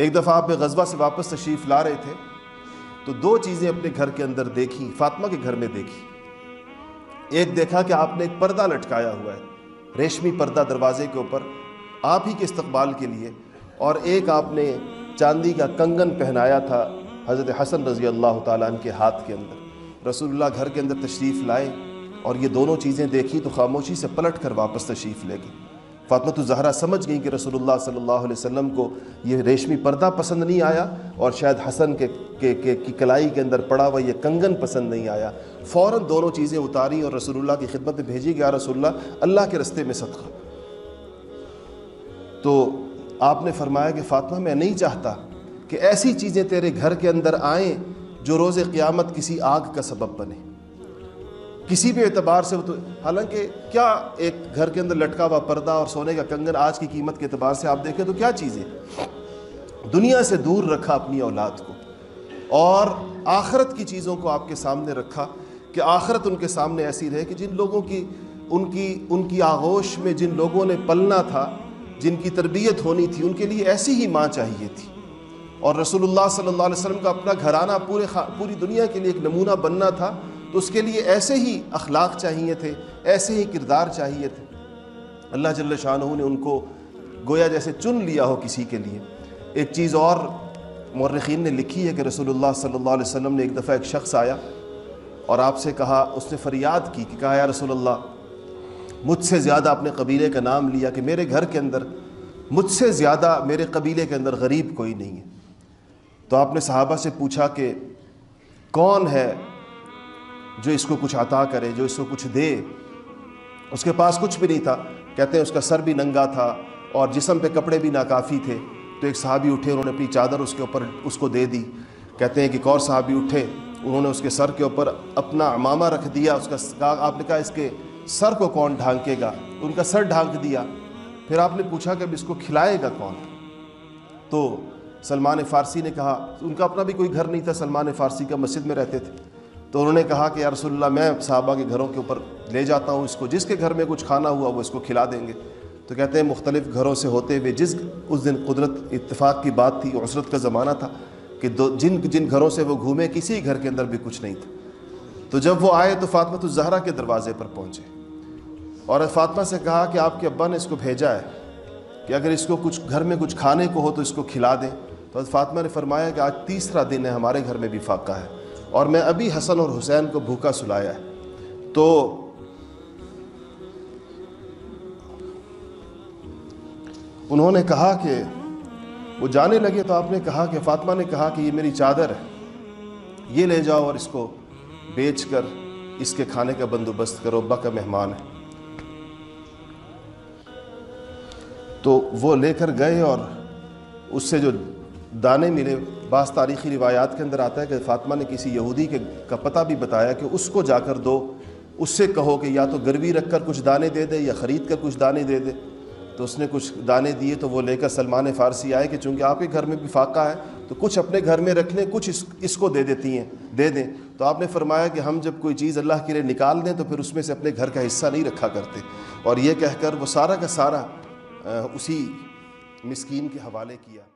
एक दफ़ा आप गजबा से वापस तशरीफ़ ला रहे थे तो दो चीज़ें अपने घर के अंदर देखी, फातिमा के घर में देखी। एक देखा कि आपने एक पर्दा लटकाया हुआ है, रेशमी पर्दा दरवाजे के ऊपर, आप ही के इस्तबाल के लिए, और एक आपने चांदी का कंगन पहनाया था, हज़रत हसन रज़ी अल्लाह तन के हाथ के अंदर। रसूलुल्लाह घर के अंदर तशरीफ़ लाए, और ये दोनों चीज़ें देखी तो खामोशी से पलट कर वापस तशरीफ़ ले गई फ़ातमत जहरा समझ गई कि रसूलुल्लाह सल्लल्लाहु अलैहि वसल्लम को ये रेशमी पर्दा पसंद नहीं आया और शायद हसन के के, के की कलाई के अंदर पड़ा हुआ ये कंगन पसंद नहीं आया। फ़ौर दोनों चीज़ें उतारी और रसूलुल्लाह की खिदमत में भेजी गया रसोल्ला अल्लाह के रस्ते में सदका। तो आपने फरमाया कि फ़ातिमा मैं नहीं चाहता कि ऐसी चीज़ें तेरे घर के अंदर आएँ जो रोज़ क़्यामत किसी आग का सबब बने। किसी भी एतबार से तो हालाँकि क्या एक घर के अंदर लटका हुआ पर्दा और सोने का कंगन आज की कीमत के अतबार से आप देखें तो क्या चीज़ दुनिया से दूर रखा अपनी औलाद को और आखरत की चीज़ों को आपके सामने रखा कि आखरत उनके सामने ऐसी रहे कि जिन लोगों की उनकी उनकी आगोश में जिन लोगों ने पलना था, जिनकी तरबियत होनी थी, उनके लिए ऐसी ही माँ चाहिए थी। और रसूलुल्लाह सल्लल्लाहु अलैहि वसल्लम का अपना घराना पूरे पूरी दुनिया के लिए एक नमूना बनना था तो उसके लिए ऐसे ही अखलाक चाहिए थे, ऐसे ही किरदार चाहिए थे। अल्लाह जल्ल शाह ने उनको गोया जैसे चुन लिया हो किसी के लिए। एक चीज़ और मर्रखीन ने लिखी है कि रसोल्ला सल्ला वसम ने एक दफ़ा एक शख्स आया और आपसे कहा, उसने फरियाद की कि कहा, या रसोल्ला मुझसे ज़्यादा अपने कबीले का नाम लिया कि मेरे घर के अंदर, मुझसे ज़्यादा मेरे कबीले के अंदर गरीब कोई नहीं है। तो आपने सहाबा से पूछा कि कौन है जो इसको कुछ अता करे, जो इसको कुछ दे। उसके पास कुछ भी नहीं था। कहते हैं उसका सर भी नंगा था और जिसम पे कपड़े भी नाकाफ़ी थे। तो एक साहबी उठे, उन्होंने अपनी चादर उसके ऊपर उसको दे दी। कहते हैं कि कौर साहबी उठे, उन्होंने उसके सर के ऊपर अपना अमामा रख दिया। उसका कहा, आपने कहा इसके सर को कौन ढांकेगा? उनका सर ढांक दिया। फिर आपने पूछा कि अब इसको खिलाएगा कौन? तो सलमान फ़ारसी ने कहा, उनका अपना भी कोई घर नहीं था। सलमान फ़ारसी का मस्जिद में रहते थे। तो उन्होंने कहा कि यार रसोल्ला मैं साहबा के घरों के ऊपर ले जाता हूँ, इसको जिसके घर में कुछ खाना हुआ, वो इसको खिला देंगे। तो कहते हैं, मुख्तलिफ़ घरों से होते हुए जिस, उस दिन कुदरत इतफ़ाक़ की बात थी, उसरत का ज़माना था, कि दो, जिन जिन घरों से वो घूमे, किसी घर के अंदर भी कुछ नहीं था। तो जब वो आए तो फातमा जहरा के दरवाज़े पर पहुँचे। और फातमा से कहा कि, आपके अब्बा ने इसको भेजा है कि अगर इसको कुछ, घर में कुछ खाने को हो तो इसको खिला दें। तो फातमा ने फरमाया कि, आज तीसरा दिन है, हमारे घर में भी फाका है। और मैं अभी हसन और हुसैन को भूखा सुलाया है। तो उन्होंने कहा कि वो जाने लगे तो आपने कहा कि, फातिमा ने कहा कि ये मेरी चादर है। ये ले जाओ और इसको बेच कर इसके खाने का बंदोबस्त करो अब्बा का मेहमान है। तो वो लेकर गए और उससे जो दाने मिले बास तारीख़ी रिवायात के अंदर आता है कि फ़ातिमा ने किसी यहूदी के का पता भी बताया कि उसको जाकर दो उससे कहो कि या तो गिरवी रख कर कुछ दाने दे दे या ख़रीद कर कुछ दाने दे दे। तो उसने कुछ दाने दिए तो वो लेकर सलमान फ़ारसी आए कि चूँकि आपके घर में भी फाका है तो कुछ अपने घर में रख लें कुछ इस, इसको दे देती हैं दे दें। तो आपने फरमाया कि हम जब कोई चीज़ अल्लाह के लिए निकाल दें तो फिर उसमें से अपने घर का हिस्सा नहीं रखा करते। और ये कहकर वो सारा का सारा उसी मिसकीन के हवाले किया।